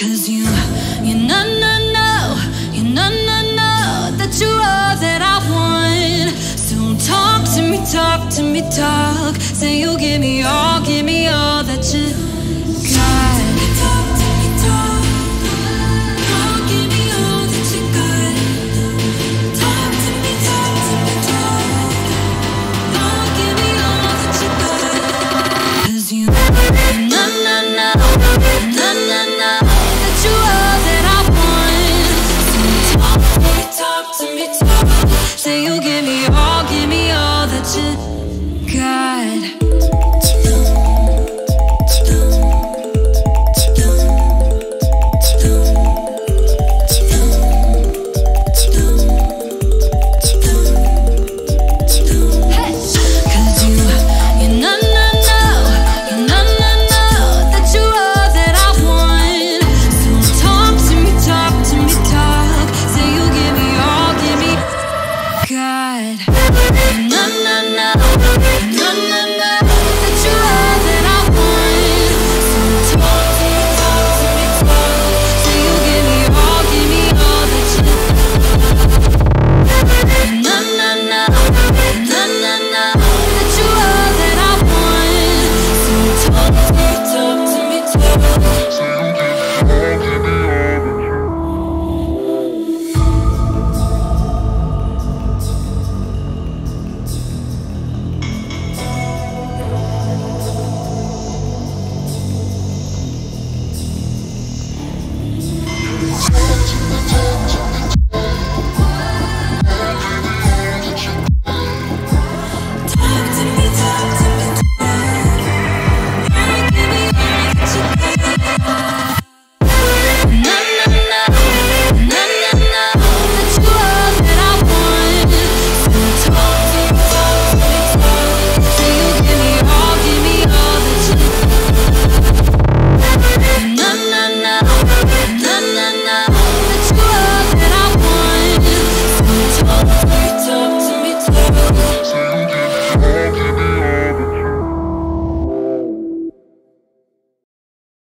Cause you, you know, know, know, you know, know, know that you're all that I want. So talk to me, talk to me, talk. Say you'll give me all, give me all say you Take